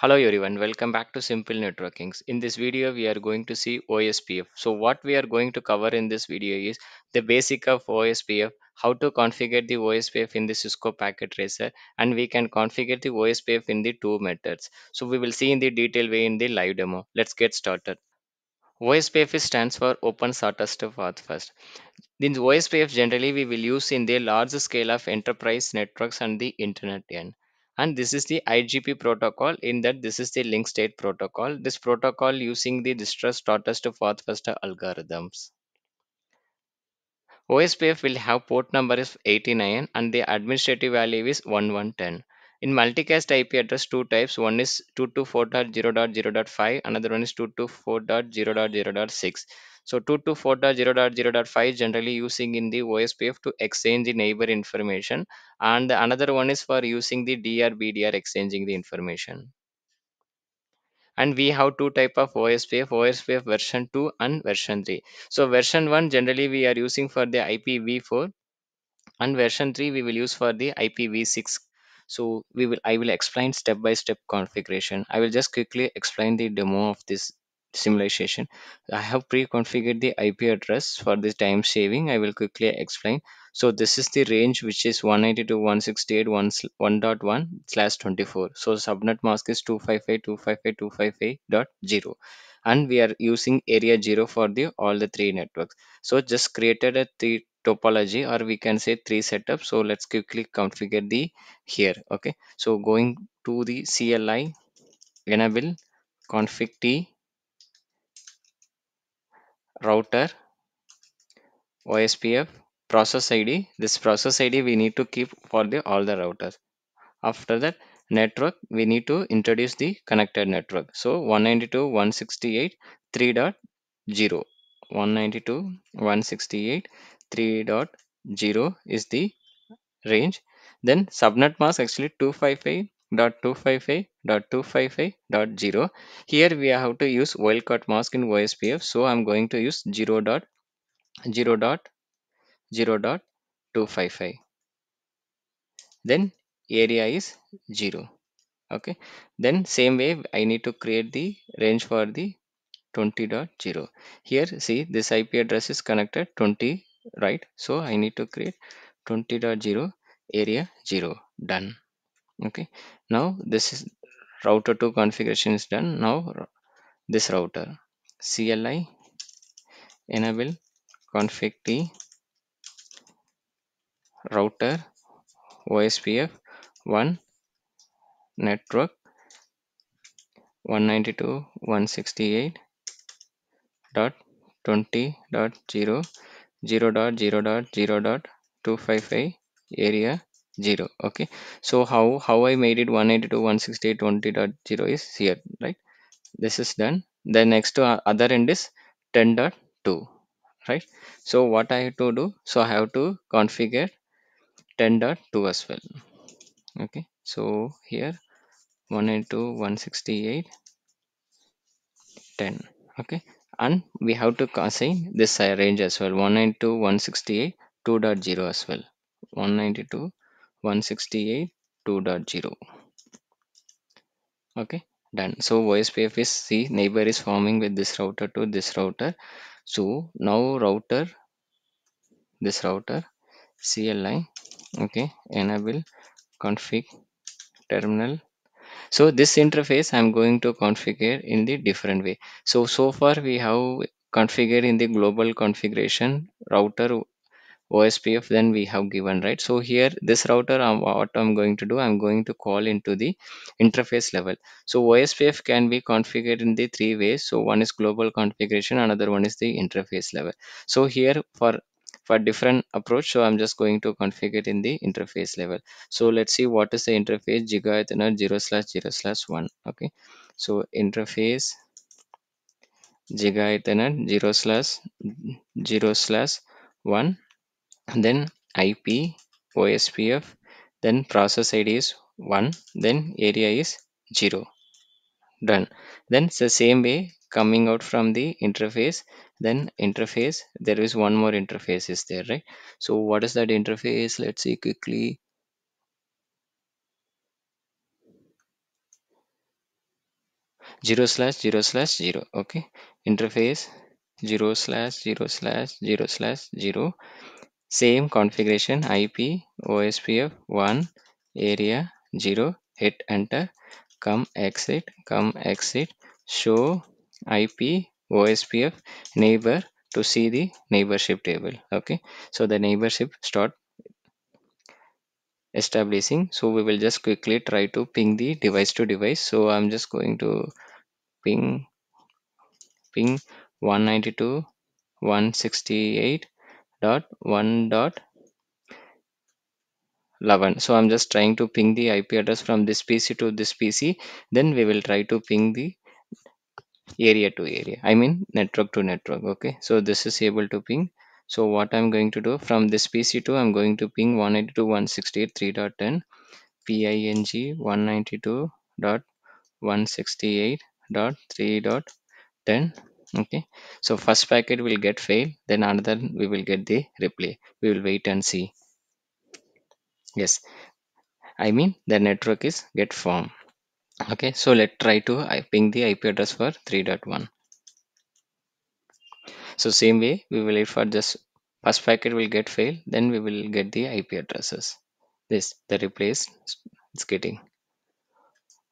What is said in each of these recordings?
Hello everyone, welcome back to Simple Networkings. In this video, we are going to see OSPF. So what we are going to cover in this video is the basic of OSPF, how to configure the OSPF in the Cisco Packet Tracer, and we can configure the OSPF in the two methods. So we will see in the detail way in the live demo. Let's get started. OSPF stands for Open Shortest Path First. In OSPF generally we will use in the large scale of enterprise networks and the internet end. And this is the IGP protocol in that this is the link state protocol. This protocol using the Dijkstra shortest path first algorithms. OSPF will have port number is 89 and the administrative value is 1110. In multicast IP address, two types. One is 224.0.0.5, another one is 224.0.0.6. So 224.0.0.5 generally using in the OSPF to exchange the neighbor information, and another one is for using the DR BDR exchanging the information. And we have two type of OSPF, OSPF version 2 and version 3. So version 1 generally we are using for the IPv4 and version 3 we will use for the IPv6 so we will I will explain step by step configuration. I will just quickly explain the demo of this simulation. I have pre-configured the IP address for this time saving. I will quickly explain. So this is the range which is 192.168.1.1 slash 24 so subnet mask is 255.255.255.0 and we are using area 0 for the all the three networks. So just created a three topology or we can say three setups. So let's quickly configure the here okay? So going to the CLI enable config T router OSPF process ID this process ID we need to keep for the all the routers. After that network we need to introduce the connected network. So 192.168.3.0 192.168.3.0 is the range. Then subnet mask actually 255.255.255.0 here we have to use wildcard mask in OSPF so I'm going to use 0 dot 0 dot 0 dot 255 then area is 0 okay. Then same way I need to create the range for the 20.0 here see this IP address is connected 20 right? So I need to create 20.0 area 0 done. Okay. Now this is router 2 configuration is done. Now this router CLI enable config T router OSPF 1 network 192.168.20.0 0 dot 0 dot 0 dot 255 area 0 okay? So how how i made it 192.168.20.0 is here right? This is done. The next to other end is 10 dot 2 right? So what i have to do? So i have to configure 10 dot 2 as well okay? So here 192.168 10 okay and we have to assign this uh, range as well 192 168 2.0 as well. 192 168 2.0 okay done. So ospf is see neighbor is forming with this router to this router. So now router this router cli okay enable config terminal so this interface i'm going to configure in the different way. So so far we have configured in the global configuration router ospf then we have given right? So here this router um, what i'm going to do i'm going to call into the interface level. So ospf can be configured in the three ways. So one is global configuration another one is the interface level. So here for for different approach so i'm just going to configure it in the interface level. So let's see what is the interface giga ethernet 0 slash 0 slash 1 okay? So interface giga ethernet 0 slash 0 slash 1 and then ip ospf then process id is 1 then area is 0 done. Then it's the same way coming out from the interface then interface there is one more interface is there right? So what is that interface? Let's see quickly. 0 slash 0 slash 0 okay. Interface 0 slash 0 slash 0 slash 0 same configuration ip ospf 1 area 0 hit enter come exit come exit show ip ospf neighbor to see the neighborship table okay? So the neighborship start establishing. So we will just quickly try to ping the device to device. So i'm just going to ping ping 192 168 dot 1 dot 11 so i'm just trying to ping the ip address from this pc to this pc then we will try to ping the area to area. I mean network to network okay? So this is able to ping. So what i'm going to do from this pc2 i'm going to ping 192.168.3.10 ping 192.168.3.10 okay? So first packet will get fail then another we will get the replay. We will wait and see. Yes. I mean the network is get formed okay so let's try to ping the ip address for 3.1 so same way we will wait for this first packet will get fail then we will get the ip addresses. This the replace it's getting.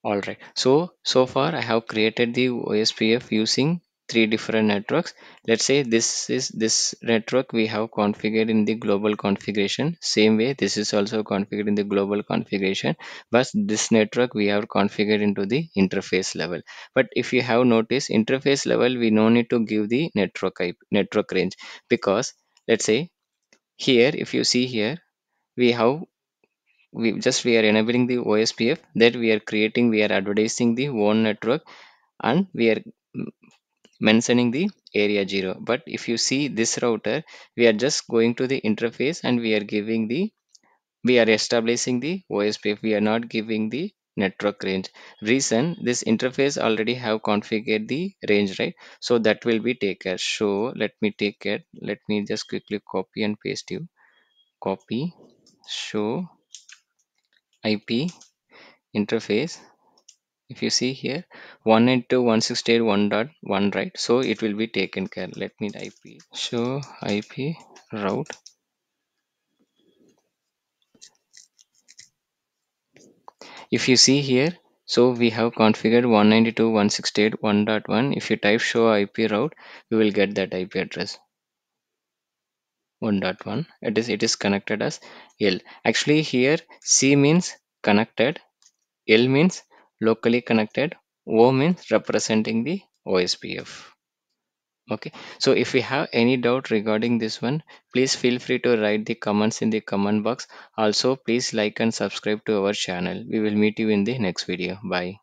All right so so far i have created the ospf using three different networks. Let's say this is this network we have configured in the global configuration. Same way this is also configured in the global configuration but this network we have configured into the interface level. But if you have noticed interface level we no need to give the network IP, network range because let's say here if you see here we have we just we are enabling the ospf that we are creating we are advertising the one network and we are mentioning the area 0 but if you see this router we are just going to the interface and we are giving the we are establishing the ospf we are not giving the network range. Reason this interface already have configured the range right? So that will be take care so let me take it. Let me just quickly copy and paste you. Copy. Show ip interface if you see here 192.168.1.1 right. So it will be taken care. Let me ip show ip route. If you see here so we have configured 192.168.1.1 if you type show ip route you will get that ip address. 1.1 it is it is connected as l. Actually here c means connected l means locally connected o means representing the ospf okay. So if you have any doubt regarding this one please feel free to write the comments in the comment box. Also please like and subscribe to our channel. We will meet you in the next video. Bye